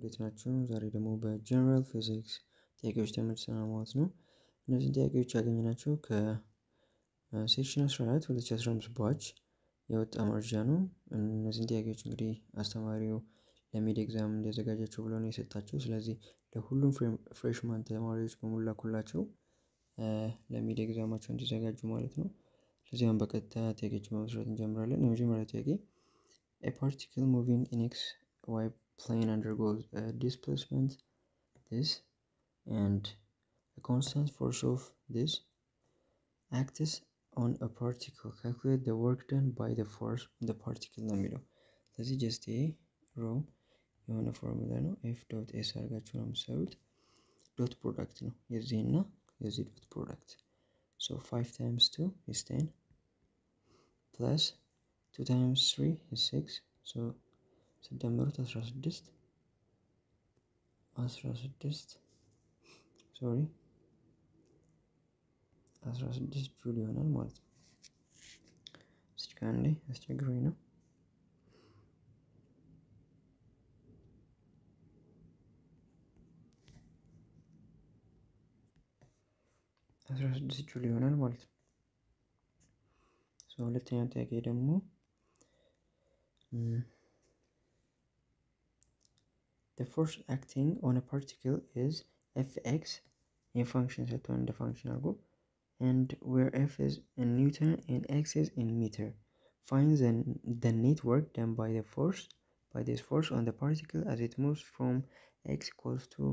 እንዴት ናችሁ? ዛሬ ደግሞ በ General Physics ጥያቄዎች ተመልሰናል ማለት ነው። እነዚህን ጥያቄዎች ያገኘናቸው ከ section 14 2015 batch የወጣ መረጃ ነው። እነዚህን ጥያቄዎች እንግዲህ አስተማሪው ለ mid exam እንዲያዘጋጃቸው ብሎ ነው የሰጣቸው። ስለዚህ ለሁሉም freshman ተማሪዎች በሙሉ ላኩላቸው ለ mid exam አቸው እንዲዘጋጁ ማለት ነው። ስለዚህ በቀጥታ ጥያቄዎችን በመስራት እንጀምራለን። የመጀመሪያ ጥያቄ A particle moving in x y plane undergoes a displacement this and a constant force of this acts on a particle. Calculate the work done by the force on the particle ነው የሚለው። ስለዚህ ጀስት ይሄ ሮ የሆነ ፎርሙላ ነው። ኤፍ ዶት ኤስ አድርጋችሁ ነው የምትሰሩት። ዶት ፕሮዳክት ነው የዚህና የዚህ ዶት ፕሮዳክት ሶ ፋይቭ ታይምስ ቱ is ten plus two times three is six so ስደምሩት አስራ ስድስት አስራ ስድስት sorry አስራ ስድስት ጁል ይሆናል ማለት ነው። እስኪ አንዴ አስቸግሮኝ ነው። አስራ ስድስት ጁል ይሆናል ማለት ነው። ሁለተኛው ጥያቄ ደግሞ The force acting on a particle is Fx in function ሰጥቶን እንደ ፋንክሽን አድርጎ and where F is in Newton and X is in meter. Find the, the net work done by the force by this force on the particle as it moves from x equals to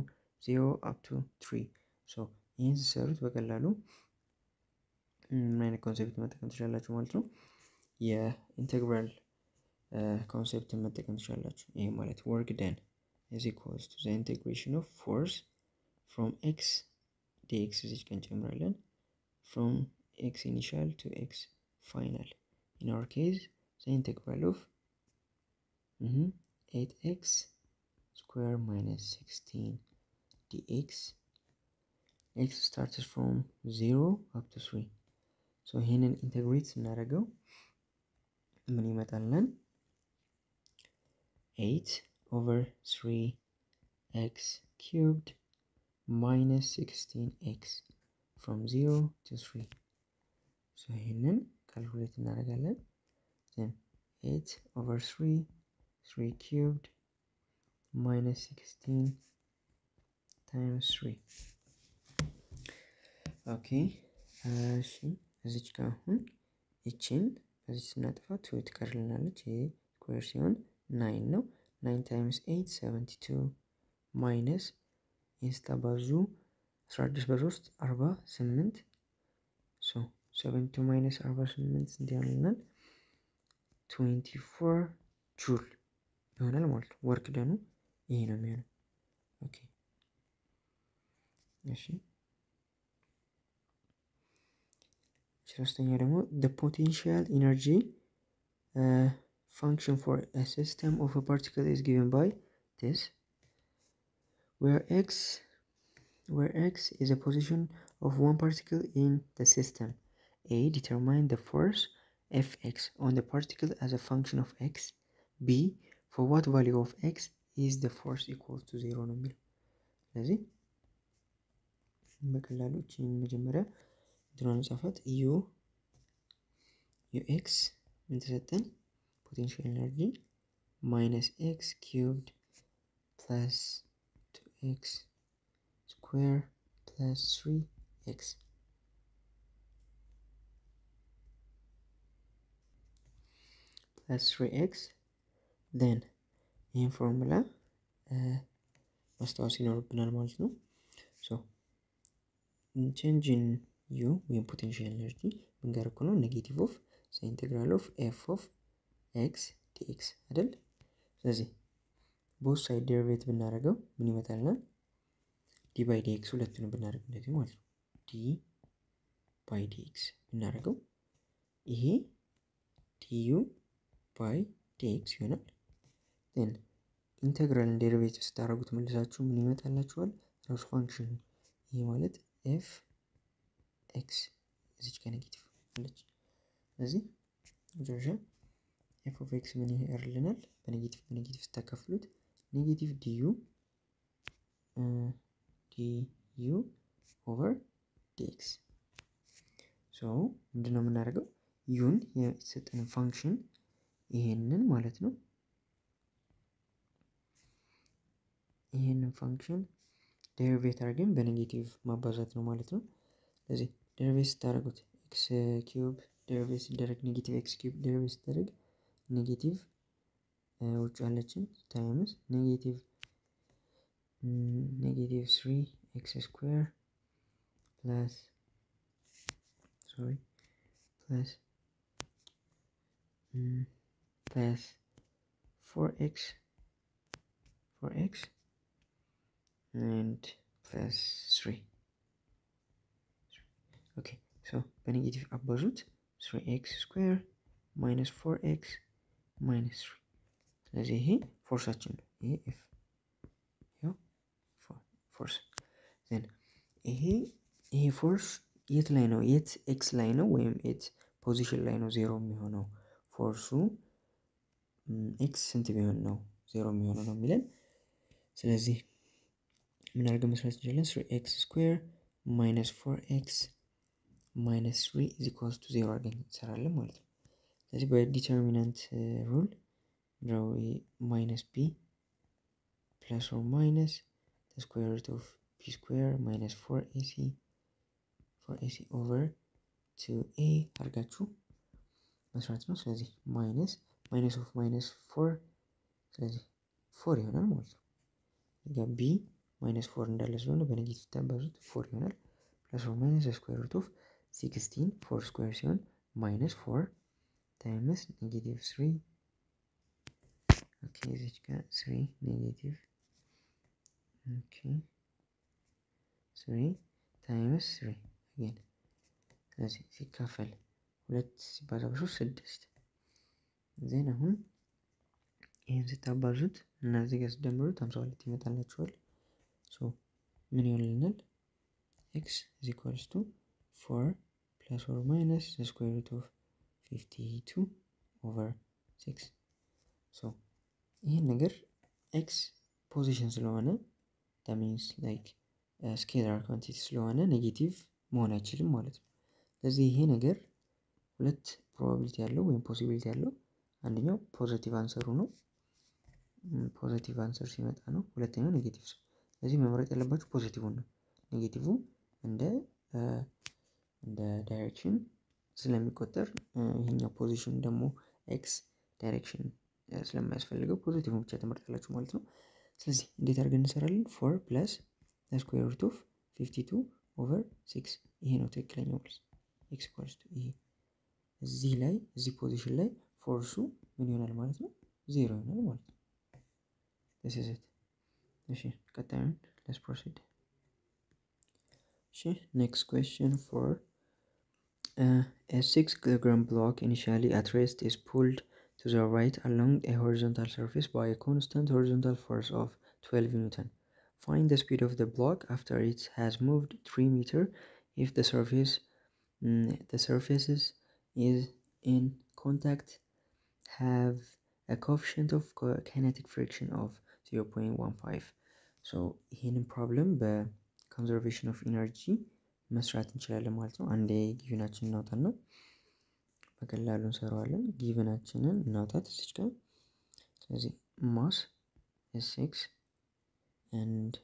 0 up to 3. So ይህን ሲሰሩት በቀላሉ ምን አይነት ኮንሴፕት መጠቀም ትችላላችሁ ማለት ነው። የኢንቴግራል ኮንሴፕትን መጠቀም ትችላላችሁ። ይህ ማለት ወርክ ደን is equals to the integration of force from x dx እዚች ቀን ጨምራለን from x initial to x final in our case the integral of mm -hmm, 8x square minus 16 dx x starts from 0 up to 3 so ይህንን ኢንቴግሬት ስናደርገው ምን ይመጣልን 8 Over 3x cubed minus 16x from 0 to 3 so ይህንን calculate እናደርጋለን. Then 8 over 3 3 cubed minus 16 times 3 okay እሺ እዚች ጋር አሁን ይችን በዚች ስናጠፋ two ትቀርልናለች። ይሄ square ሲሆን nine ነው nine times eight seventy two minus አስራ ስድስት በሶስት አርባ ስምንት so seventy two minus አርባ ስምንት ስንት ይሆንልናል? twenty four joule ይሆናል ማለት ነው። work done ኑ ይሄ ነው የሚሆነው። okay እሺ ሶስተኛ ደግሞ energy uh, function for a system of a particle is given by this where x where x is a position of one particle in the system a determine the force fx on the particle as a function of x b for what value of x is the force equal to zero ነው የሚለው ስለዚህ በቀላሉ እችን መጀመሪያ እንትኗን ጻፋት ዩ ዩኤክስ ምን ተሰጠን potential energy minus x cubed plus two x square plus three x plus three x then ይህን ፎርሙላ ማስታወስ ይኖርብናል ማለት ነው። so change in U ወይም potential energy ብንጋር እኮ ነው negative of integral of f of x dx አይደል? ስለዚህ both side derivate ብናደርገው ምን ይመጣልናል? d by dx ሁለቱንም ብናደርግ እንደዚህ ማለት ነው። d by dx ብናደርገው ይሄ du by dx ይሆናል። ን integral ን derivate ስታደርጉት መልሳችሁ ምን ይመጣላችኋል? ራሱ function ይሄ ማለት f x እዚች ከ negative አለች። ስለዚህ መጨረሻ f of x ምን ያርልናል? በ negative በ negative ስታካፍሉት negative du du over dx so ምንድን ነው የምናደርገው? U ን የተሰጠን function ይሄንን ማለት ነው ይሄንን function derivate አድርገን በ negative ማባዛት ነው ማለት ነው። ስለዚህ derivate ስታደርጉት x cube derivate ሲደረግ negative x cube derivate ሲደረግ negative ውጭ ያለችን times negative negative three x square plus sorry plus plus four x four x and plus 3 okay so በ negative አባዙት 3x square minus 4x minus 3 ስለዚህ ይሄ force አችን ነው። ይሄ f force then ይሄ ይሄ force የት ላይ ነው? የት x ላይ ነው ወይም የት position ላይ ነው ዜሮ የሚሆነው? force ኡ x ስንት ቢሆን ነው ዜሮ የሚሆነው ነው የሚለን ስለዚህ ምን አድርገን መስራት እንችላለን? three x square minus four x minus three is equals to zero አድርገን እንሰራለን ማለት ነው። ስለዚህ በ determinant rule ነው minus b plus or minus square root of b square minus four ac four AC over two A አድርጋችሁ መስራት ነው። ስለዚህ minus minus of minus four ስለዚህ four ይሆናል ማለት ነው። ጋ B minus four እንዳለ ስለሆነ በ negative ታባዙት four ይሆናል። plus or minus square root of sixteen four square ሲሆን minus four times negative three okay እዚች ጋር three negative okay three times three again ስለዚህ ሲካፈል ሁለት ሲባዛ በሶስት ስድስት then አሁን ይህን ስታባዙት እና እዚህ ጋር ስደምሩት ሀምሳ ሁለት ይመጣላችኋል። so ምን ይሆንልናል? X is equals to four plus or minus square root of fifty two over six። so ይህን ነገር X position ስለሆነ means like scalar quantity ስለሆነ negative መሆን አይችልም ማለት ነው። ስለዚህ ይሄ ነገር ሁለት probability ያለው ወይም possibility ያለው አንደኛው positive answer ኡ ነው። positive answer ሲመጣ ነው። ሁለተኛው negative ስለዚህ መምረጥ ያለባችሁ positive ን ነው። negative እንደ እንደ direction ስለሚቆጠር ይሄኛው position ደግሞ X direction ስለማያስፈልገው positive ን ብቻ ተመርጣላችሁ ማለት ነው። ስለዚህ እንዴት አድርገን እንሰራለን? four plus square root of fifty two over six ይሄ ነው ትክክለኛው መልስ። X equals ይሄ እዚህ ላይ እዚህ position ላይ force ኡ ምን ይሆናል ማለት ነው? ዜሮ ይሆናል ማለት ነው። it እሺ ቀጣዩን let's proceed እሺ next question for uh, a 6 kilogram block initially at rest is pulled to the right along a horizontal surface by a constant horizontal force of 12 newton find the speed of the block after it has moved 3 meter if the surface mm, the surfaces is in contact have a coefficient of kinetic friction of 0.15 ሶ ይህንን ፕሮብለም በኮንዘርቬሽን ኦፍ ኢነርጂ መስራት እንችላለን ማለት ነው። አንዴ given ኣችን እናውጣና በቀላሉ እንሰራዋለን። given ኣችንን እናውጣት እዚች ጋር። ስለዚህ mass X and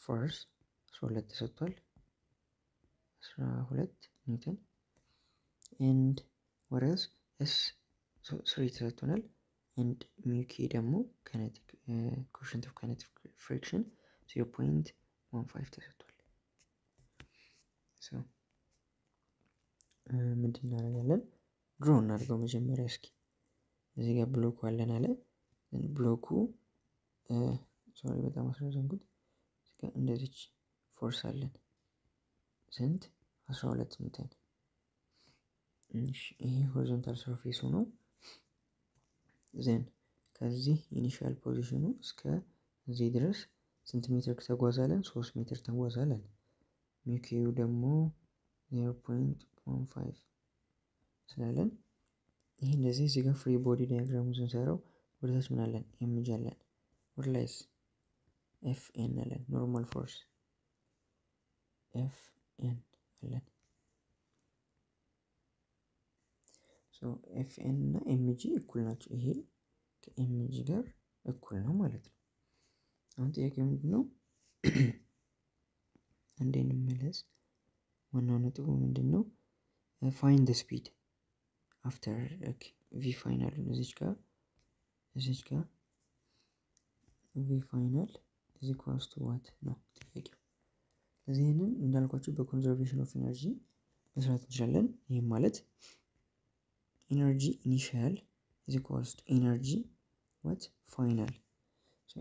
force አስራ ሁለት ተሰጥቷል። አስራ ሁለት ኒውተን and ወረስ S three ተሰጥቶናል። and mu K ደግሞ coefficient of kinetic friction zero point one five ተሰጥቷል። ምንድን እናደርጋለን? draw እናድርገው መጀመሪያ እስኪ። እዚህ ጋር block ኡ አለን አለ። block ኡ sorry በጣም አስረዘንኩት። እንደዚች force አለን ስንት? አስራ ሁለት ኒውተን። ይሄ horizontal surface ኡ ነው። then ከዚህ initial position ኡ እስከ እዚህ ድረስ ስንት ሜትር ተጓዛለን? ሶስት ሜትር ተጓዛለን። mu K ኡ ደግሞ zero point one five ስላለን ይህ እንደዚህ እዚህ ጋር free body diagram ኡ ስንሰራው ወደ ታች ምን አለን? mg አለን። ወደ ላይስ FN አለን normal force FN አለን FN እና mg እኩል ናቸው። ይሄ ከ mg ጋር እኩል ነው ማለት ነው። አሁን ጥያቄ ምንድን ነው? አንዴ እንመለስ። ዋናው ነጥቡ ምንድን ነው? find the speed after V final እዚች ጋር እዚች ጋር V final is equals to what ነው ጥያቄው። ስለዚህ ይህንን እንዳልኳቸው በ conservation of energy መስራት እንችላለን። ይህም ማለት energy initial is equals to energy what final።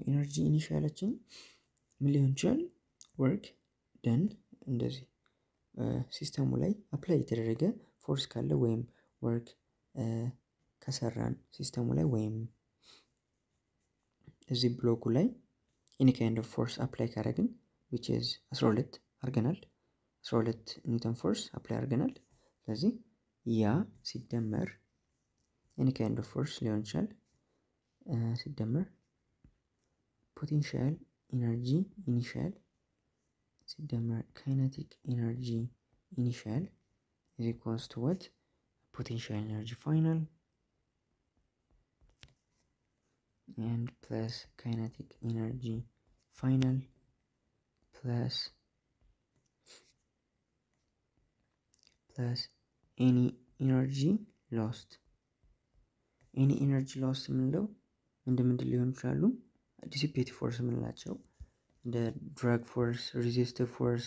energy initial ኣችን ምን ሊሆን ይችላል? work done እንደዚህ system ኡ ላይ apply የተደረገ force ካለ ወይም work ከሰራን system ኡ ላይ ወይም እዚህ block ኡ ላይ any kind of force apply ካደረግን which is 12 አድርገናል። 12 ኒውተን force apply አድርገናል። ስለዚህ ያ ሲደመር any kind of force ሊሆን ይችላል ሲደመር potential energy initial ሲደመር kinetic energy initial is equals to what potential energy final and plus kinetic energy final plus plus any energy lost any energy lost የምንለው እንደ ምንድን ሊሆን ይችላሉ? dissipative force የምንላቸው እንደ drag force፣ resistive force፣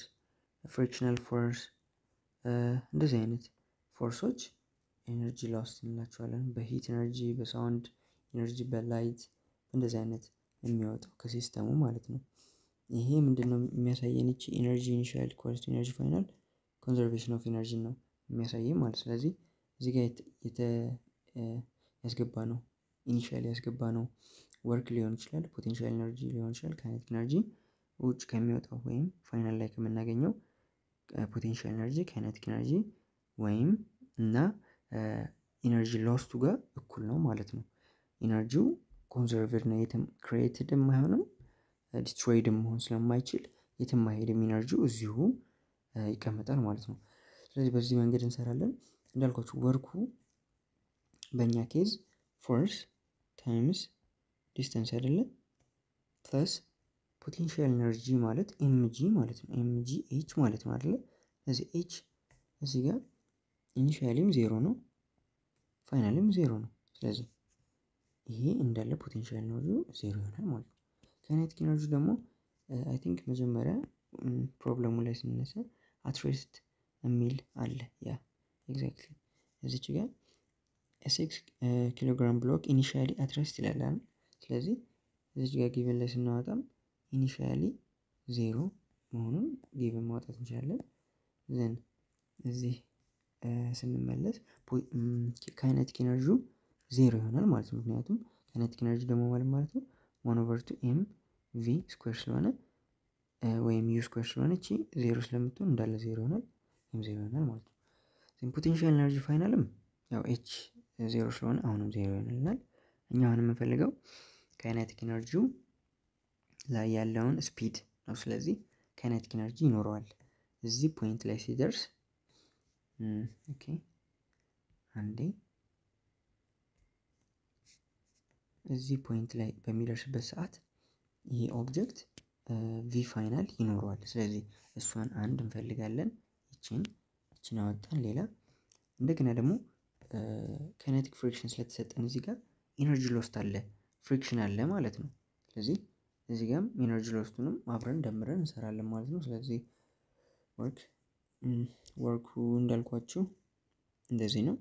frictional force እንደዚህ አይነት force ኦች energy lost እንላቸዋለን። በ heat energy፣ በ sound energy፣ በ light እንደዚህ አይነት የሚወጣው ከ system ኡ ማለት ነው። ይሄ ምንድን ነው የሚያሳየን? ይቺ energy initial to energy final conservation of energy ነው የሚያሳየን ማለት ስለዚህ እዚህ ጋር ያስገባ ነው initial ያስገባ ነው work ሊሆን ይችላል፣ potential energy ሊሆን ይችላል፣ kinetic energy ውጭ ከሚወጣው ወይም final ላይ ከምናገኘው potential energy kinetic energy ወይም እና energy lost ኡ ጋር እኩል ነው ማለት ነው። energy ው conserved ነው፣ የትም created የማይሆንም destroyed መሆን ስለማይችል የትም አይሄድም። energy ው እዚሁ ይቀመጣል ማለት ነው። ስለዚህ በዚህ መንገድ እንሰራለን። እንዳልኳችሁ work ኡ በእኛ case force times distance አይደለም plus potential energy ማለት mg ማለት ነው። mg h ማለት ነው አይደለ? ስለዚህ h እዚህ ጋር initially ም ዜሮ ነው፣ final ም ዜሮ ነው። ስለዚህ ይሄ እንዳለ potential energy ዜሮ ይሆናል ማለት ነው። kinetic energy ደግሞ I think መጀመሪያ problem ኡ ላይ ስንነሳ at rest የሚል አለ። ያ exactly እዚች ጋር six kilogram block initially at rest ይላል። ስለዚህ እዚች ጋር given ላይ ስናወጣም initially ዜሮ መሆኑን given ማውጣት እንችላለን። then እዚህ ስንመለስ kinetic energy ው ዜሮ ይሆናል ማለት ነው። ምክንያቱም kinetic energy ደግሞ ማለት ማለት ነው one over two m v square ስለሆነ ወይም u square ስለሆነ እቺ ዜሮ ስለምትሆን እንዳለ ዜሮ ይሆናል፣ ይህም ዜሮ ይሆናል ማለት ነው። potential energy final ም ያው ኤች ዜሮ ስለሆነ አሁንም ዜሮ ይሆንልናል። እኛ አሁን የምንፈልገው kinetic energy ው ላይ ያለውን speed ነው። ስለዚህ kinetic energy ይኖረዋል እዚህ point ላይ ሲደርስ okay አንዴ እዚህ point ላይ በሚደርስበት ሰዓት ይሄ object v final ይኖረዋል። ስለዚህ እሷን አንድ እንፈልጋለን። ይችን ይችን አወጣን። ሌላ እንደገና ደግሞ kinetic friction ስለተሰጠን እዚህ ጋር energy lost አለ፣ friction አለ ማለት ነው። ስለዚህ እዚህ ጋርም energy lost ኡንም አብረን ደምረን እንሰራለን ማለት ነው። ስለዚህ work work ኡ እንዳልኳችሁ እንደዚህ ነው።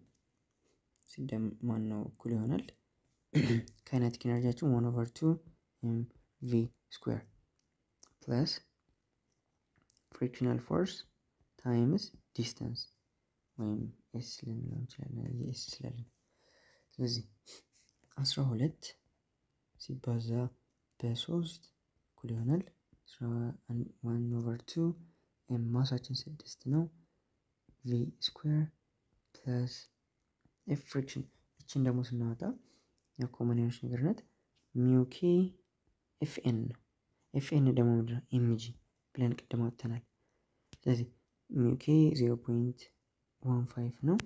ሲደም ማነው እኩል ይሆናል kinetic energy ያችን one over two v square plus frictional force times distance ወይም s ልንለው እንችላለን s ስላለን። ስለዚህ አስራ ሁለት ሲባዛ በሶስት እኩል ይሆናል one over two mass ኣችን ስድስት ነው v square plus f friction ይችን ደግሞ ስናወጣ የ common የሆነች ነገር ናት mu k FN ነው። FN ደግሞ ምንድነው mg ብለን ቅድም አውጥተናል። ስለዚህ mu k zero point one five ነው።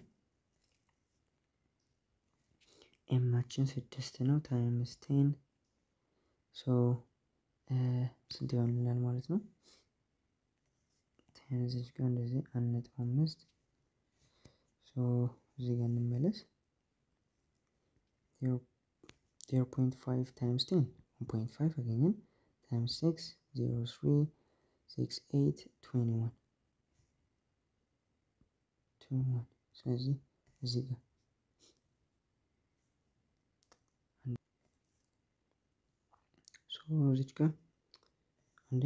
m ኣችን ስድስት ነው times ten so ስንት ይሆንልናል ማለት ነው? ten እዚች ጋር እንደዚህ አንድ ነጥብ አምስት so እዚህ ጋር እንመለስ። zero point five times ten one point five አገኘን times six zero three six eight twenty one twenty one ስለዚህ እዚህ ጋር እዚች ጋር አንዴ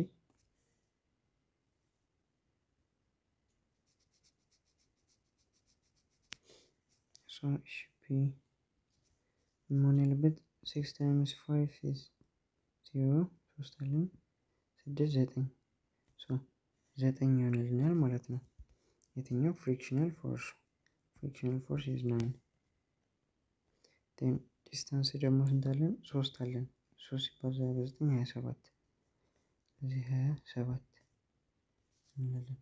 መሆን ያለበት six times five is zero ሶስት አለን ስድስት ዘጠኝ ዘጠኝ ይሆንልናል ማለት ነው። የትኛው frictional force frictional force is nine ten distance ደግሞ ስንት አለን? ሶስት አለን። ሶስት ሲባዛ በዘጠኝ ሀያ ሰባት እዚህ ሀያ ሰባት እንላለን።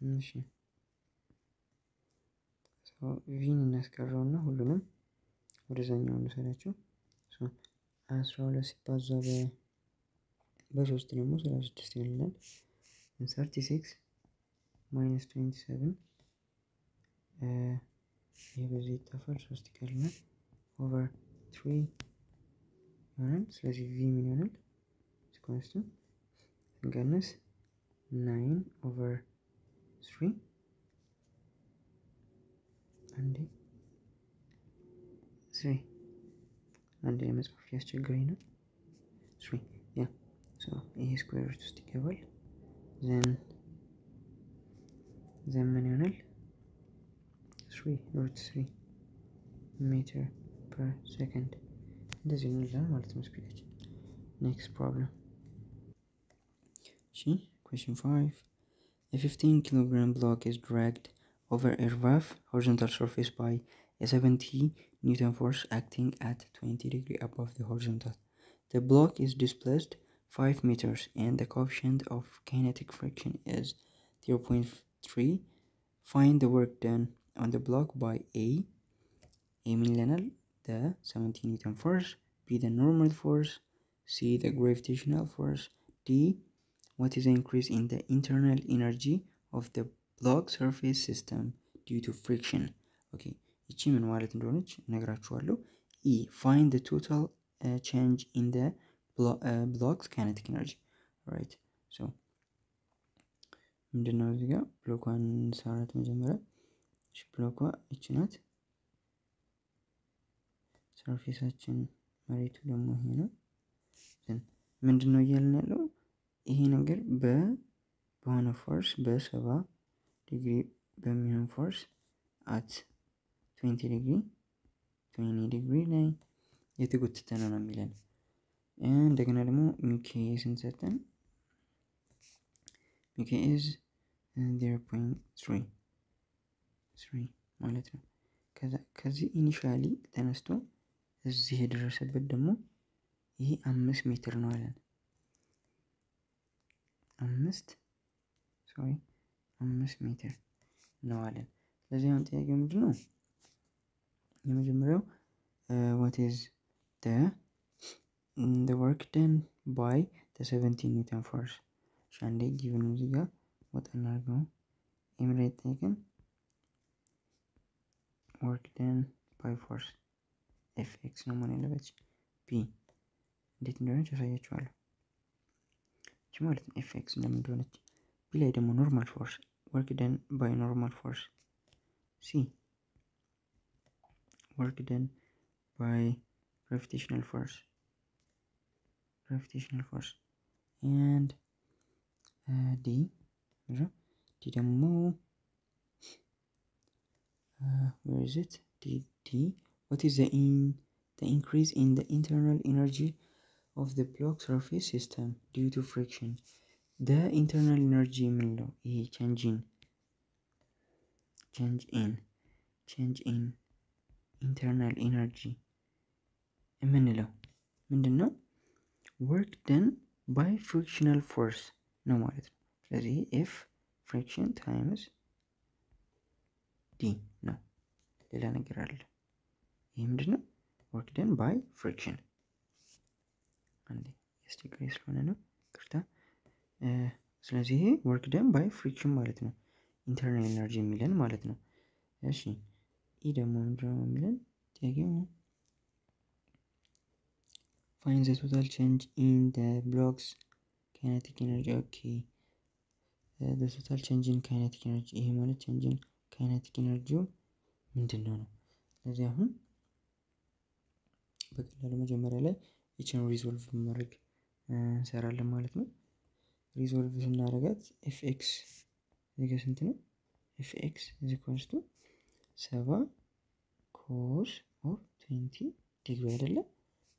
እሺ v ን እናስቀረውና ሁሉንም ወደዛኛው እንውሰዳቸው። አስራ ሁለት ሲባዛ በሶስት ደግሞ ሰላሳ ስድስት ይሆንልናል። thirty six minus twenty seven ይህ በዚህ ይጠፋል፣ ሶስት ይቀርናል። over three ይሆናል። ስለዚህ v ምን ይሆናል? ስኮንስቱ ስንቀንስ nine over three አንዴ three አንዴ ለመጻፍ ያስቸግረኝ ነው። three ያ ይሄ square root ውስጥ ይገባል። then then ምን ይሆናል? three root three meter per second እንደዚህ ይሆንላል ማለት ነው ስፒዳችን። ኔክስት ፕሮብለም እሺ question 5 a 15 kilogram block is dragged over a rough horizontal surface by a 70 newton force acting at 20 degree above the horizontal the block is displaced 5 meters and the coefficient of kinetic friction is 0.3 find the work done on the block by a a millennial the 70 newton force b the normal force c the gravitational force d what is the increase in the internal energy of the block surface system due to friction okay ይቺ ምን ማለት እንደሆነች እነግራችኋለሁ ኢ find the total uh, change in the blo uh, block's kinetic energy right so ምንድነው እዚህ ጋር ብሎኳን ሰራት መጀመሪያ ብሎኳ ይቺ ናት ሰርፌሳችን መሬቱ ደግሞ ይሄ ነው። ምንድን ነው እያልን ያለው? ይሄ ነገር በ በሆነ force በሰባ ዲግሪ በሚሆን force at twenty degree twenty degree ላይ የተጎተተ ነው ነው የሚለን። እንደገና ደግሞ mu k ስንሰጠን mu k is zero point three three ማለት ነው። ከዚህ initially ተነስቶ እዚህ የደረሰበት ደግሞ ይሄ አምስት ሜትር ነው አለን። አምስት sorry አምስት ሜትር ነው አለን። ስለዚህ አሁን ጥያቄው ምንድን ነው? የመጀመሪያው what is the work done by the 17 newton force እሺ አንዴ given እዚህ ጋር ወጣ እናድርገው ኤምሬት ጠይቅን work done by force ኤፍ ኤክስ ነው መሆን ያለበት ቢ እንዴት እንደሆነች ያሳያችኋለሁ እቺ ማለት ነው ኤፍ ኤክስ እንደምን እንደሆነች ቢ ላይ ደግሞ ኖርማል ፎርስ work done by normal force ሲ work done by gravitational force gravitational force and uh, D D ደግሞ uh, where is it D D what is the in the increase in the internal energy of the block surface system due to friction the internal energy የምንለው ይሄ change in change in change in internal energy የምንለው ምንድን ነው? work done ባይ ፍሪክሽናል ፎርስ ነው ማለት ነው። ስለዚህ ኤፍ ፍሪክሽን ታይምስ ዲ ነው። ሌላ ነገር አለ። ይህ ምንድን ነው? work done by friction። አንዴ ያስቸግረኝ ስለሆነ ነው ይቅርታ። ስለዚህ ይሄ work done by friction ማለት ነው። internal energy የሚለን ማለት ነው። እሺ ይህ ደግሞ ምንድን ነው የሚለን ጥያቄው find the total change in the block's kinetic energy okay the total change in kinetic energy ይሄ ማለት change in kinetic energy ው ምንድን ነው ነው ስለዚህ አሁን በቀላሉ መጀመሪያ ላይ ይችን resolve ማድረግ እንሰራለን ማለት ነው። resolve ስናደርጋት fx እዚህ ጋር ስንት ነው? fx is equals to ሰባ cos of twenty degree አይደለም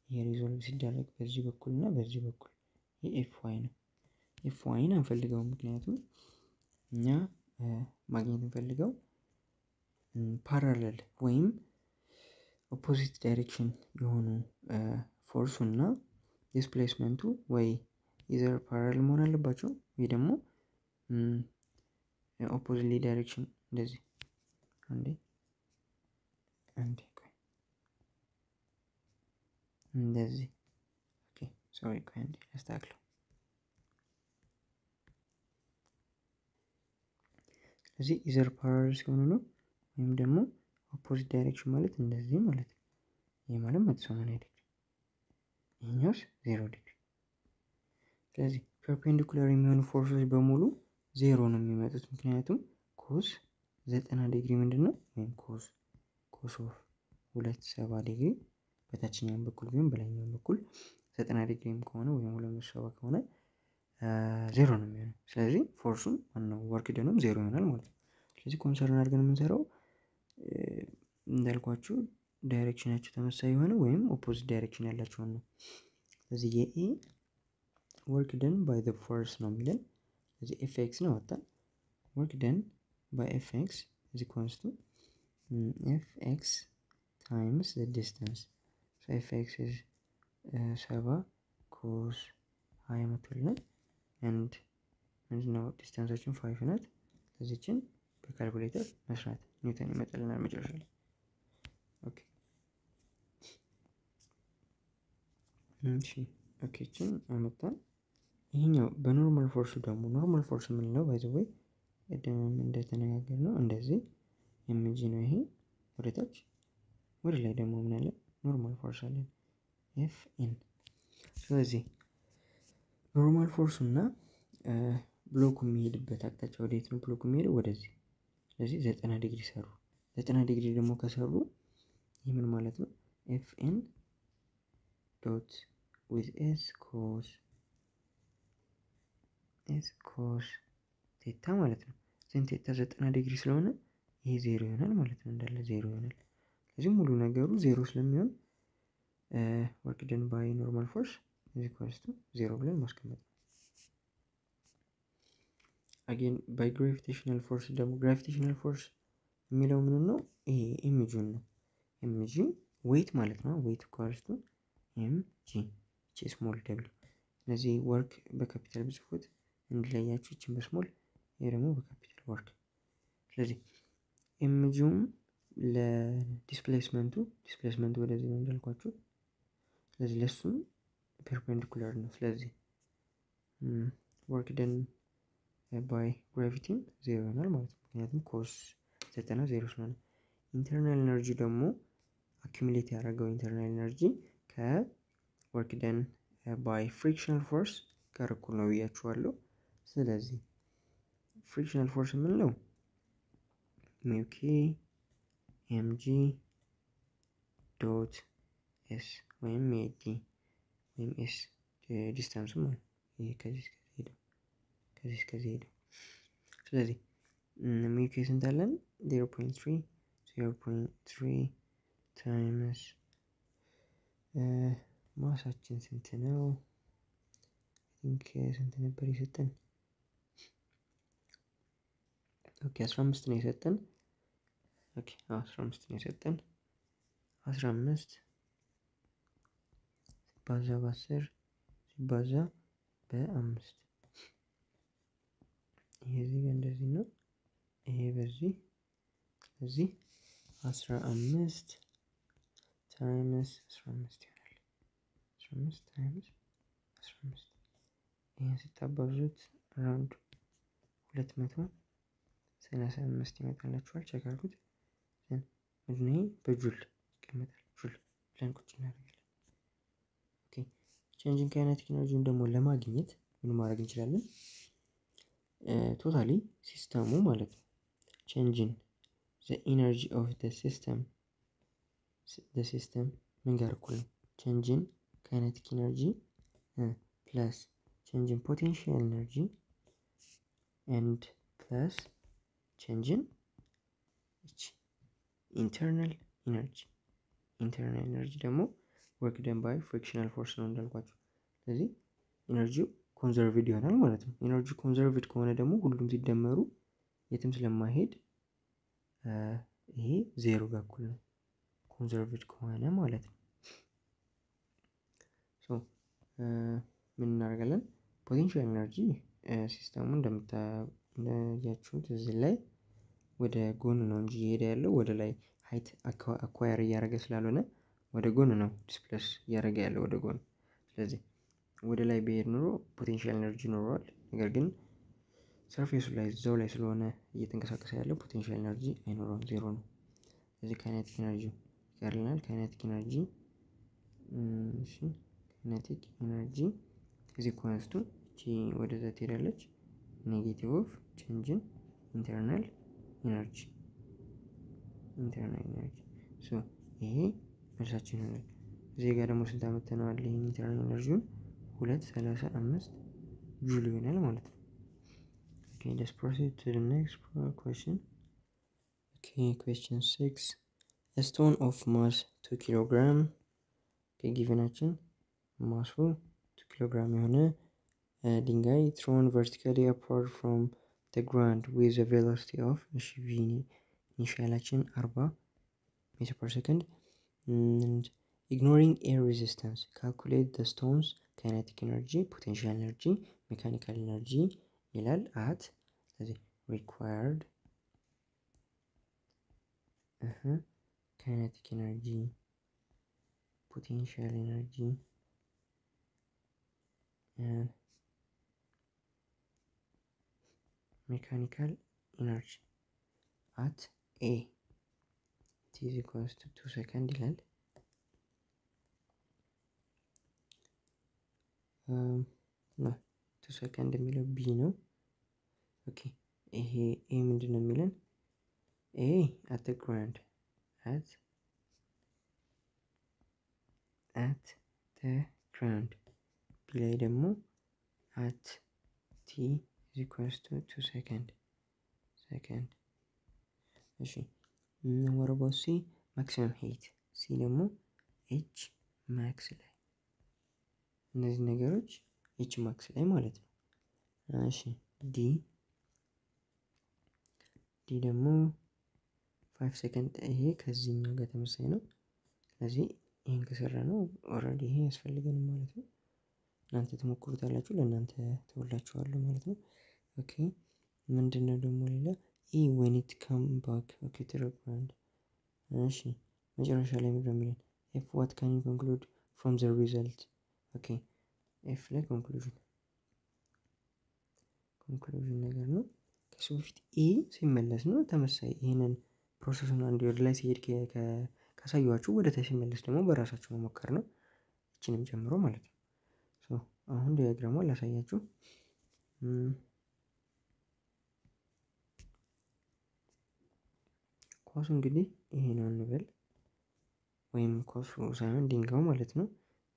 ይሄ resolve ሲደረግ በዚህ በኩል እና በዚህ በኩል ይህ fy ነው። fy ን አንፈልገው ምክንያቱም እኛ ማግኘት እንፈልገው parallel ወይም opposite direction የሆኑ force ኡ እና displacement ኡ ወይ either parallel መሆን አለባቸው ወይ ደግሞ oppositely direction እንደዚህ አንዴ አንዴ እንደዚህ okay sorry ቆይ አንዴ አስተካክለው። ስለዚህ either parallel ሲሆኑ ነው ወይም ደግሞ opposite direction ማለት እንደዚህ ማለት ነው። ይህ ማለት መቶ ሰማንያ ዲግሪ ይህኛውስ zero degree ስለዚህ perpendicular የሚሆኑ force ኦች በሙሉ ዜሮ ነው የሚመጡት። ምክንያቱም cos ዘጠና ዲግሪ ምንድን ነው ወይም cos cos of ሁለት ሰባ ዲግሪ በታችኛውን በኩል ቢሆን በላይኛውን በኩል ዘጠና ዲግሪም ከሆነ ወይም ሁለት መቶ ሰባ ከሆነ ዜሮ ነው የሚሆነው። ስለዚህ force ኡም ዋናው work done ኡም zero ይሆናል ማለት ነው። ስለዚህ concern አድርገን የምንሰራው እንዳልኳችሁ direction ኣቸው ተመሳሳይ የሆነ ወይም opposite direction ያላቸውን ነው። ስለዚህ የ A work done by the force ነው የሚለን። ስለዚህ fx ነው ወጣን። work done by fx is equals to fx times the distance fx ሰባ cos ሀያ መቶልናል አንድ ምንድነው? distance ኣችን five ናት። ስለዚችን በካልኩሌተር መስራት ኒውተን ይመጣልናል መጨረሻ ላይ። አመጣን። ይሄኛው በ normal force ኡ ደግሞ normal force የምንለው by the way ቅድምም እንደተነጋገር ነው እንደዚህ mg ነው ይሄ። ወደታች ወደ ላይ ደግሞ ምን አለ? normal force አለን። F ስለዚህ normal force ኡ እና block ኡ የሚሄድበት አቅጣጫ ወደየት ነው block ኡ የሚሄደው ወደዚህ ስለዚህ ዘጠና ዲግሪ ሰሩ። ዘጠና ዲግሪ ደግሞ ከሰሩ ይህ ምን ማለት ነው? FN dot with s cos s cos theta ማለት ነው። then theta ዘጠና ዲግሪ ስለሆነ ይሄ ዜሮ ይሆናል ማለት ነው። እንዳለ ዜሮ ይሆናል። ስለዚህ ሙሉ ነገሩ ዜሮ ስለሚሆን work done by normal force is equals to zero ብለን ማስቀመጥ ነው again by gravitational force ደግሞ gravitational force የሚለው ምን ነው ይሄ mg ን ነው። mg weight ማለት ነው። weight equals to mg ቺ small W እነዚህ work በ capital ብጽፉት እንዲለያችሁ ይችን በ small ይሄ ደግሞ በ capital work ስለዚህ mg ውም ለ displacement ኡ displacement ኡ ወደዚህ ነው እንዳልኳችሁ። ስለዚህ ለሱም perpendicular ነው። ስለዚህ work done by gravity ም zero ይሆናል ማለት ነው። ምክንያቱም cos ዘጠና ዜሮ ስለሆነ internal energy ደግሞ accumulate ያደረገው internal energy ከ work done by frictional force ጋር እኩል ነው ብያችኋለሁ። ስለዚህ frictional force የምንለው mu k mg dot s ወይም d ወይም s distance ኡ ማለት ይሄ ከዚህ ከዚህ እስከዚህ ሄደው ስለዚህ mu k ስንት አለን zero point three zero point three times mass ኣችን ስንት ነው? think ስንት ነበር የሰጠን? okay አስራ አምስት ነው የሰጠን። okay አስራ አምስት ነው የሰጠን። አስራ አምስት ሲባዛ በአስር ሲባዛ በአምስት ይሄ እዚህ ጋር እንደዚህ ነው። ይሄ በዚህ ስለዚህ አስራ አምስት times አስራ አምስት ይሆናል። አስራ አምስት times አስራ አምስት ይህን ስታባዙት round ሁለት መቶ ሰላሳ አምስት ይመጣላችኋል። check አድርጉት። ይሄ በጁል ይቀመጣል። ጁል ብለን ቁጭ እናደርጋለን። change in kinetic energy ን ደግሞ ለማግኘት ምን ማድረግ እንችላለን? totally system ኡ ማለት ነው change in the energy of the system the system ምን ጋር እኩል ነው? change in kinetic energy plus change in potential energy and plus change in internal energy internal energy ደግሞ work done by frictional force ነው እንዳልኳችሁ። ስለዚህ energy ው conserved ይሆናል ማለት ነው። energy conserved ከሆነ ደግሞ ሁሉም ሲደመሩ የትም ስለማይሄድ ይሄ ዜሮ ጋር እኩል ነው conserved ከሆነ ማለት ነው። ምን እናደርጋለን? potential energy system ኡ እንደምታያችሁት እዚህ ላይ ወደ ጎን ነው እንጂ እየሄደ ያለው ወደ ላይ height acquire እያደረገ ስላልሆነ ወደ ጎን ነው displace እያደረገ ያለው ወደ ጎን። ስለዚህ ወደ ላይ ቢሄድ ኖሮ potential energy ይኖረዋል። ነገር ግን surface ኡ ላይ እዛው ላይ ስለሆነ እየተንቀሳቀሰ ያለው potential energy አይኖረውም፣ ዜሮ ነው። ስለዚህ kinetic energy ይቀርልናል። kinetic energy kinetic energy እዚህ ኮንስቱ እቺ ወደዛ ትሄዳለች። negative of change in internal energy internal energy so ይሄ መልሳችን ይሆናል። እዚህ ጋር ደግሞ ስንት አምጥተነዋል? ይህን internal energy ውን ሁለት ሰላሳ አምስት ጁል ይሆናል ማለት ነው። Okay, let's proceed to the next question. Okay, question six. A stone of mass 2 kilogram. Okay, given ማሱ 2 kilogram የሆነ ድንጋይ thrown vertically apart from the ground with a velocity of እሺ ቪ ኢኒሻላችን 40 ሜትር per second and ignoring air resistance calculate the stones kinetic energy potential energy mechanical energy ይላል at ስለዚህ required kinetic energy potential energy mechanical energy at A t is equals to two second ይላል። two second የሚለው B ነው። okay ይሄ A ምንድን ነው የሚለን? A at the ground at at the ground B ላይ ደግሞ at t is equals to two second second። እሺ ወረባው C maximum height C ደግሞ H max ላይ እነዚህ ነገሮች H max ላይ ማለት ነው። እሺ D D ደግሞ five second ይሄ ከዚህኛው ጋር ተመሳሳይ ነው። ስለዚህ ይህን ከሰራ ነው already ይሄ ያስፈልገንም ማለት ነው። እናንተ ትሞክሩታላችሁ፣ ለእናንተ እተውላችኋለሁ ማለት ነው። okay ምንድን ነው ደግሞ ሌላ E when it come back okay ground። እሺ መጨረሻ ላይ ምንድን ነው የሚለን? F what can you conclude from the result okay F ላይ conclusion conclusion ነገር ነው። ከሱ በፊት E ሲመለስ ነው ተመሳሳይ ይህንን process ኡን አንድ ወደ ላይ ሲሄድ ካሳየኋችሁ ወደ ታች ሲመለስ ደግሞ በራሳችሁ መሞከር ነው። ይቺንም ጨምሮ ማለት ነው። አሁን diagram ኧዋ ላሳያችሁ። ኳሱ እንግዲህ ይሄ ነው እንበል፣ ወይም ኳሱ ሳይሆን ድንጋዩ ማለት ነው።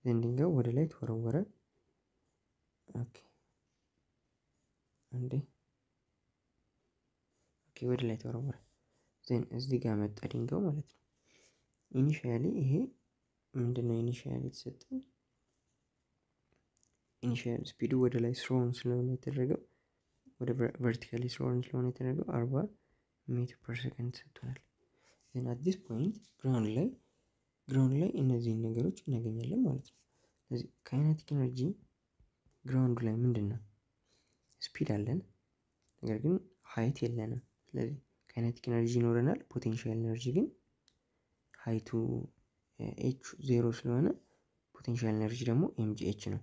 ድንጋዩ ወደ ላይ ተወረወረ። okay አንዴ ወደ ላይ ተወረወረ። then እዚህ ጋር መጣ ድንጋዩ ማለት ነው። initially ይሄ ምንድን ነው? initially የተሰጠን initial speed ኡ ወደ ላይ thrown ስለሆነ የተደረገው ወደ vertically thrown ስለሆነ የተደረገው አርባ meter per second ሰጥቶናል። then at this point ground ላይ ground ላይ እነዚህን ነገሮች እናገኛለን ማለት ነው። ስለዚህ kinetic energy ground ኡ ላይ ምንድን ነው speed አለን፣ ነገር ግን height የለንም። ስለዚህ kinetic energy ይኖረናል፣ potential energy ግን height ኡ H zero ስለሆነ potential energy ደግሞ mg h ነው።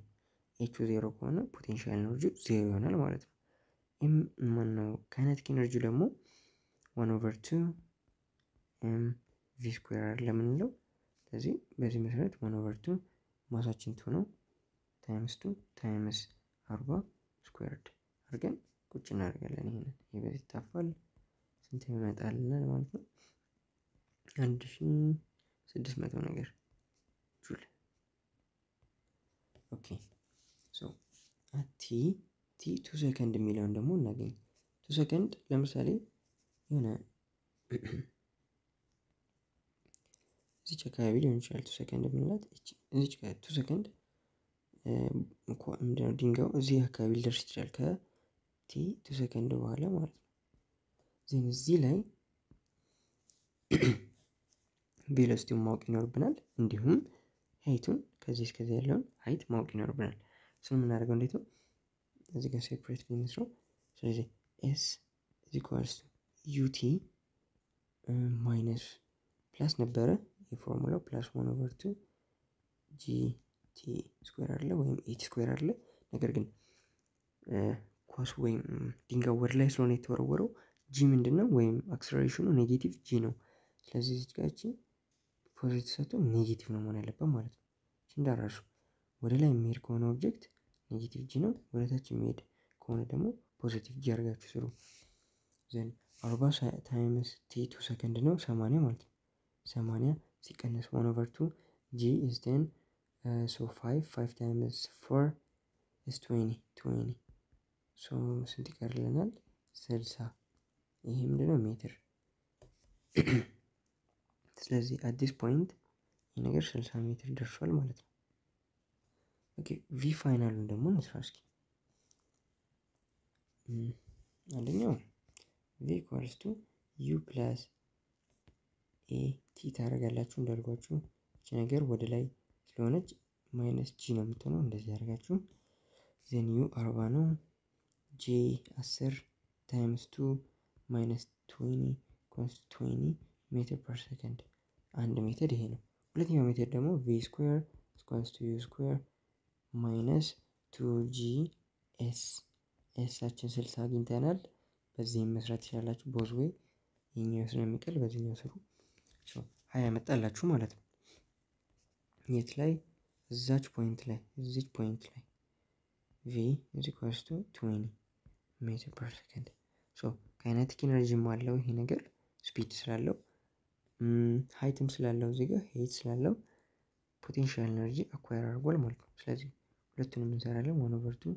h ኡ zero ከሆነ potential energy zero ይሆናል ማለት ነው። m ማን ነው? energy ደግሞ one over two m v square የምንለው። ስለዚህ በዚህ መሰረት one over two mass ኣችን two ነው times two times አርባ squared አድርገን ቁጭ እናደርጋለን። ይሄንን ይህ በዚህ ይጣፋል ስንት ይመጣልናል ማለት ነው? አንድ ሺ ስድስት መቶ ነገር joule። okay so t t two second የሚለውን ደግሞ እናገኝ። two second ለምሳሌ የሆነ እዚች አካባቢ ሊሆን ይችላል። two second የምንላት እዚች two second ምንድነው ድንጋዩ እዚህ አካባቢ ሊደርስ ይችላል ከ t two second በኋላ ማለት ነው። then እዚህ ላይ velocity ውን ማወቅ ይኖርብናል። እንዲሁም height ኡን ከዚህ እስከዚህ ያለውን height ማወቅ ይኖርብናል። እሱን የምናደርገው እንዴት ነው? እዚህ ጋር separate ሊመስለው። ስለዚህ s equals ut minus plus ነበረ የ formula ው plus one over two g t square አለ ወይም at square አለ። ነገር ግን ኳሱ ወይም ድንጋይ ወደ ላይ ስለሆነ የተወረወረው ጂ ምንድን ነው ወይም acceleration ኑ negative g ነው። ስለዚህ ጋር positive ሰጥቶ negative ነው መሆን ያለበት ማለት ነው። እንዳራሱ ወደ ላይ የሚሄድ ከሆነ object negative g ነው። ወደ ታች የሚሄድ ከሆነ ደግሞ positive g አድርጋችሁ ስሩ። then አርባ times t two second ነው ሰማንያ ማለት ነው። ሰማንያ ሲቀነስ one over two g is ten so five five times four is twenty twenty so ስንት ይቀርልናል? ስልሳ ይሄ ምንድነው ሜትር። ስለዚህ አዲስ point ይህ ነገር ስልሳ ሜትር ደርሷል ማለት ነው። okay v final ኡን ደግሞ እንስራ እስኪ። አንደኛው v equals to u plus a t ታደርጋላችሁ እንዳልኳችሁ እቺ ነገር ወደ ላይ ስለሆነች minus g ነው የምትሆነው። እንደዚህ ያደርጋችሁ then u አርባ ነው ጄ አስር times two minus twenty to twenty meter per second አንድ method ይሄ ነው። ሁለተኛው method ደግሞ v square equals to u square minus two g s s አችን ስልሳ አግኝተናል። በዚህም መስራት ትችላላችሁ። both way ይህኛው ስለሚቀል በዚህኛው ስሩ። ሀያ ያመጣላችሁ ማለት ነው። የት ላይ እዛች point ላይ እዚች point ላይ v is equals twenty meter per second so kinetic energy ም አለው ይሄ ነገር speed ስላለው height ም ስላለው እዚህ ጋር height ስላለው potential energy acquire አድርጓል ማለት ነው። ስለዚህ ሁለቱንም እንሰራለን። one over two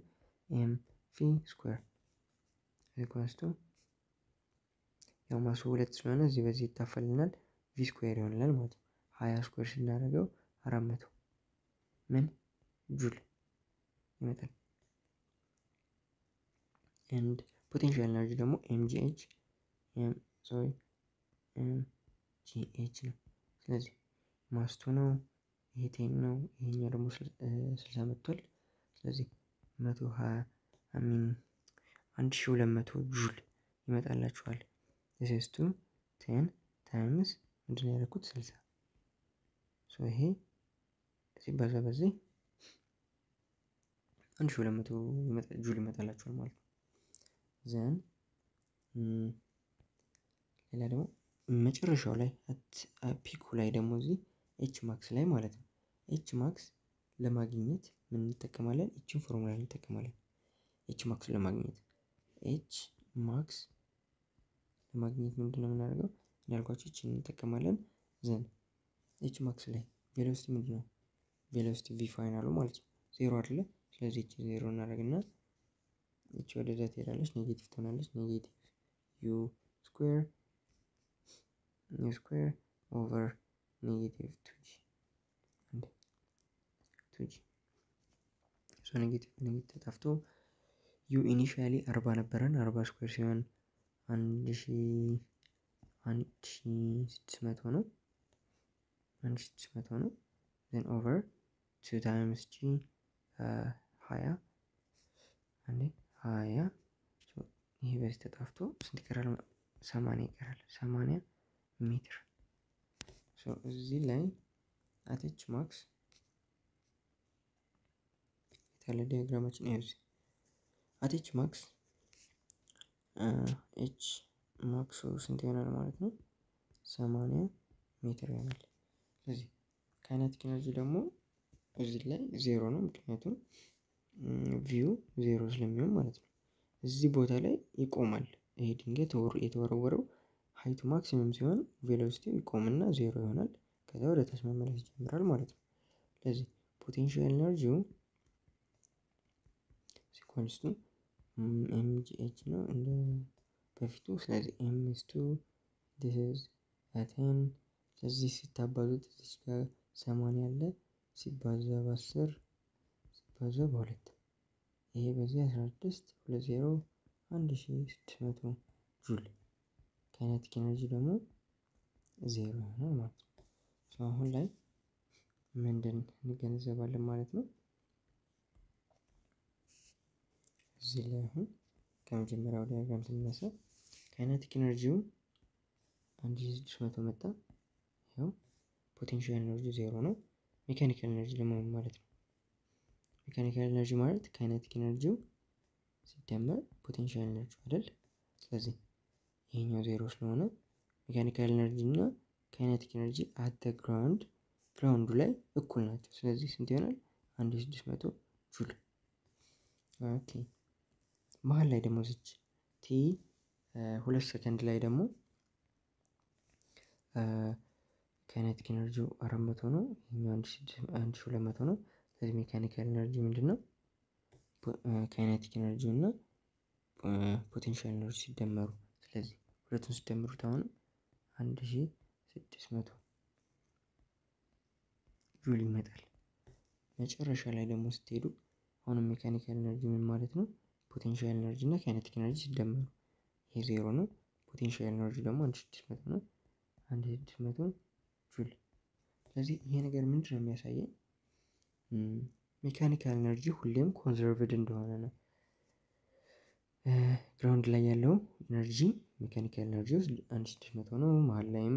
m v square equals ያው mass ኡ ሁለት ስለሆነ እዚህ በዚህ ይታፈልናል v square ይሆንላል ማለት ነው። ሀያ square ስናደርገው አራት መቶ ምን ጁል ይመጣል። and potential energy ደግሞ mgh sorry mgh ነው። ስለዚህ mass two ነው ይሄ ten ነው። ይሄኛው ደግሞ ስልሳ መጥቷል። ስለዚህ መቶ ሀያ I mean አንድ ሺህ ሁለት መቶ ጁል ይመጣላችኋል። ሴስቱ ten times ምንድን ነው ያደረኩት ስልሳ so ይሄ ሲባዛ በዚህ አንድ ሺህ ሁለት መቶ ጁል ይመጣላችኋል ማለት ነው። then ሌላ ደግሞ መጨረሻው ላይ peak ኡ ላይ ደግሞ እዚህ h max ላይ ማለት ነው። h max ለማግኘት ምን እንጠቀማለን? h ን formula እንጠቀማለን። h max ለማግኘት h max ለማግኘት ምንድን ነው የምናደርገው? እንዳልኳቸው ኤችን እንጠቀማለን። then h max ላይ velocity ምንድን ነው? velocity v final ኡ ማለት ነው ዜሮ አይደለ? ስለዚህ h zero እናደርግና h ወደዛ ትሄዳለች፣ negative ትሆናለች። negative u square u square over negative two g two g so negative negative ተጣፍቶ u initially አርባ ነበረን። አርባ square ሲሆን አንድ ሺ አንድ ሺ ስድስት መቶ ነው። አንድ ሺ ስድስት መቶ ነው። then over two times g ሀያ አንዴ ሀያ ይሄ በዚህ ተጣፍቶ ስንት ይቀራል? ሰማንያ ይቀራል። ሰማንያ ሜትር እዚህ ላይ h max የታለ diagram አችን እዚህ አቴች ማክስ ኤች ማክሱ ስንት ይሆናል ማለት ነው? ሰማንያ ሜትር ይሆናል። ስለዚህ kinetic energy ደግሞ እዚህ ላይ ዜሮ ነው፣ ምክንያቱም v ው zero ስለሚሆን ማለት ነው። እዚህ ቦታ ላይ ይቆማል። ይሄ ድንጋይ የተወረወረው height ኡ maximum ሲሆን velocity ው ይቆምና ዜሮ ይሆናል። ከዛ ወደ ታች መመለስ ይጀምራል ማለት ነው። ስለዚህ potential energy ው is equals to mgh ነው እንደ በፊቱ። ስለዚህ m is two this ten ስለዚህ ሲታባዙት እዚች ጋር ሰማንያ አለ ሲባዛ በአስር ሲባዛ በሁለት ይሄ በዚህ አስራ ስድስት ሁለት ዜሮ አንድ ሺ ስድስት መቶ joule kinetic energy ደግሞ ዜሮ ይሆናል ማለት ነው። አሁን ላይ ምንድን እንገነዘባለን ማለት ነው? እዚህ ላይ አሁን ከመጀመሪያው diagram ስንነሳ kinetic energy ው አንድ ሺ ስድስት መቶ መጣ። ይኸው potential energy zero ነው። mechanical energy ደግሞ ማለት ነው። mechanical energy ማለት kinetic energy ው ሲደመር potential energy አይደል? ስለዚህ ይሄኛው ዜሮ ስለሆነ mechanical energy እና kinetic energy at ground ground ኡ ላይ እኩል ናቸው። ስለዚህ ስንት ይሆናል? አንድ ስድስት መቶ joule። okay መሀል ላይ ደግሞ such t ሁለት ሰከንድ ላይ ደግሞ kinetic energy ው አራት መቶ ነው። ይሄኛው አንድ ሺ ሁለት መቶ ነው። ስለዚህ mechanical energy ምንድን ነው? kinetic energy እና potential energy ሲደመሩ፣ ስለዚህ ሁለቱን ሲደምሩት አሁን አንድ ሺ ስድስት መቶ ጁል ይመጣል። መጨረሻ ላይ ደግሞ ስትሄዱ አሁንም mechanical energy ምን ማለት ነው? potential energy እና kinetic energy ሲደመሩ ይሄ ዜሮ ነው። potential energy ደግሞ አንድ ስድስት መቶ ነው። አንድ ስድስት መቶ ጁል። ስለዚህ ይሄ ነገር ምንድን ነው የሚያሳየኝ? mechanical energy ሁሌም conserved እንደሆነ ነው። ground ላይ ያለው energy mechanical energy ውስጥ አንድ ስድስት መቶ ነው። መሀል ላይም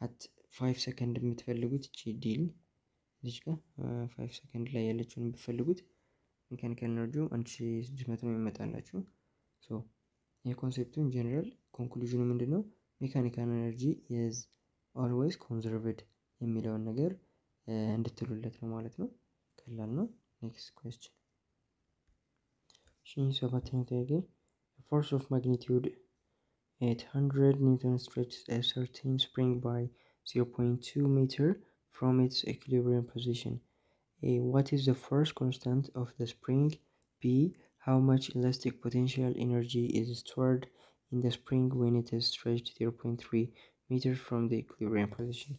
at five second የምትፈልጉት እቺ ዲል እዚች ጋር five second ላይ ያለችውን የምትፈልጉት mechanical energy ው አንድ ስድስት መቶ ነው የሚመጣላችሁ። so ይህ concept ኡ in general conclusion ኑ ምንድን ነው? mechanical energy is always conserved የሚለውን ነገር እንድትሉለት ነው ማለት ነው። ቀላል ነው። next question እሺ ሰባተኛው ጥያቄ force of magnitude 800 Newton stretches a certain spring by 0.2 meter from its equilibrium position. A. What is the force constant of the spring? B. How much elastic potential energy is stored in the spring when it is stretched 0.3 meters from the equilibrium position?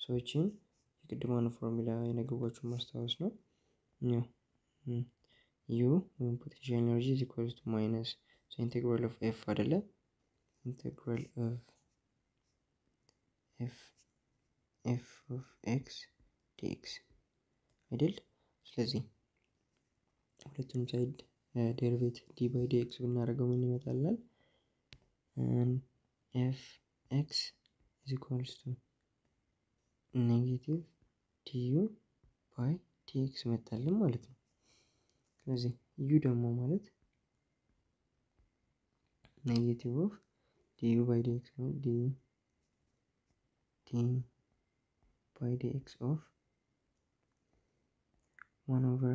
So, ይችን የቅድማኑ ፎርሙላ የነገሯችሁ ማስታወስ ነው። U ወይም potential energy is equals to minus integral of F አይደለ? integral of F F of x dx አይደል? ስለዚህ ሁለቱም side derivate d by d x ብናደርገው ምን ይመጣልናል? F x is equals to negative dU by d x መጣልን ማለት ነው። ስለዚህ U ደግሞ ማለት negative of dU by d x ነው d by d x of 1 over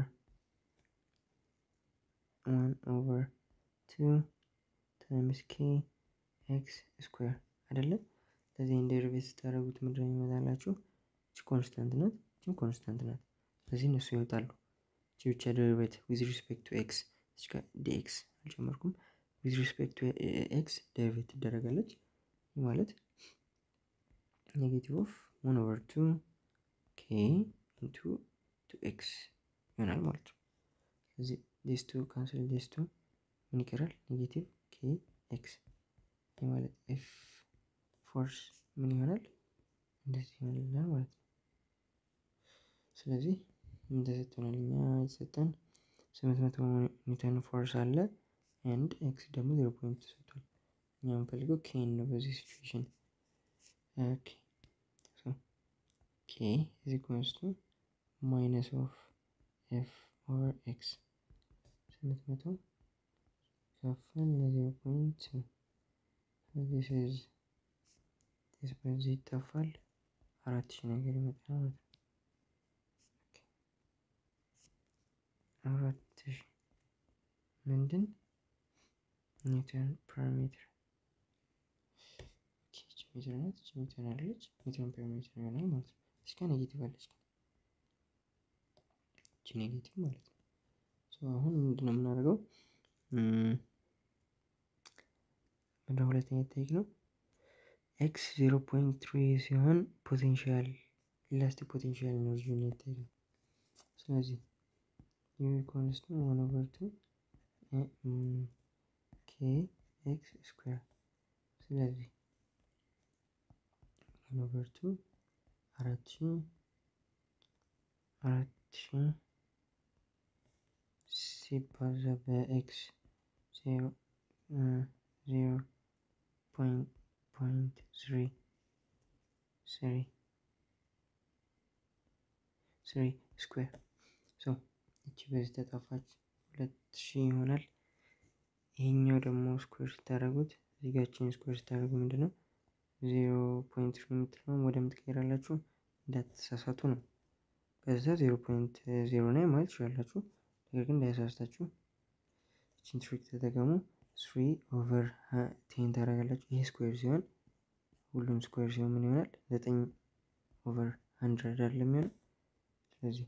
1 over 2 times k x square አይደለም። ስለዚህ እንደ derivate ስታደርጉት ምንድን ነው constant ናት፣ እቺ constant ናት። ስለዚህ እነሱ ይወጣሉ። እቺ ብቻ derivate with respect to x እዚህ ጋር dx አልጨመርኩም። with respect to x derivate ትደረጋለች ማለት negative of 1 over 2 k into 2 x ይሆናል ማለት ነው። ስለዚህ this two cancel this two ምን ይቀራል? negative k x ይህ ማለት F force ምን ይሆናል? እንደዚህ ይሆንልናል ማለት ነው። ስለዚህ እንደሰጠናል እኛ የተሰጠን ስምንት መቶ Newton force አለ and x ደግሞ zero point ተሰጥቷል። እኛ የምንፈልገው k ን ነው በዚህ situation k is equals to minus of F over x ስምንት መቶ ሲካፈል ለ zero point በዚህ ይጠፋል አራት ሺህ ነገር ይመጣል ማለት ነው። አራት ሺህ ምንድን ኒውተን ፐር ሜትር ሜትር ናት። ሜትር አለች ኒውተን ፐር ይሆናል ማለት ነው። እስከ ኔጌቲቭ አለች ኔጌቲቭ ማለት ነው። አሁን ምንድን ነው የምናደርገው? ወደ ሁለተኛ ጠይቅ ነው ኤክስ ዜሮ ፖይንት ትሪ ሲሆን ፖቴንሻል elastic potential energy ነው የጠየቀን። ስለዚህ U to one over two k x square ስለዚህ one over two አራት ሺ አራት ሺ ሲባዛ በ x zero zero point point three three three square so እቺ በዚህ ተጠፋች ሁለት ሺህ ይሆናል። ይሄኛው ደግሞ square ስታደርጉት እቺን square ስታደርጉ ምንድን ነው zero point three የምትለውን ወደ ምትቀይራላችሁ እንዳትሳሳቱ ነው። ከዛ zero point zero nine ማለት ትችላላችሁ። ነገር ግን እንዳያሳስታችሁ እቺን trick ተጠቀሙ። three over ten ታደርጋላችሁ። ይሄ square ሲሆን ሁሉም square ሲሆን ምን ይሆናል? ዘጠኝ over hundred አይደለም የሚሆነው። ስለዚህ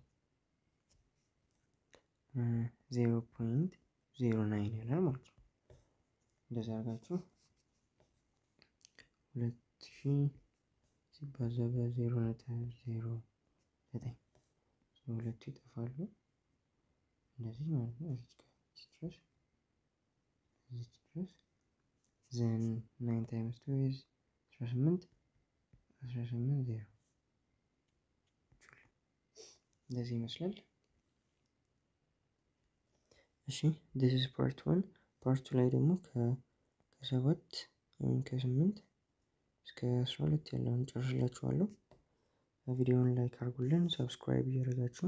zero point zero nine ይሆናል ማለት ነው። እንደዛ አድርጋችሁ ሁለት ሺህ ሲባዛ በዜሮ ነጥብ ዜሮ ዘጠኝ ሁለቱ ይጠፋሉ። እንደዚህ ማለት ነው። እዚች ጋር ድረስ እዚች ድረስ then nine times two is አስራ ስምንት አስራ ስምንት ዜሮ እንደዚህ ይመስላል። እሺ this is part one። part two ላይ ደግሞ ከሰባት ወይም ከስምንት እስከ አስራ ሁለት ያለውን ጨርሽላችኋለሁ። ቪዲዮውን ላይክ አድርጉልን፣ ሰብስክራይብ እያደረጋችሁ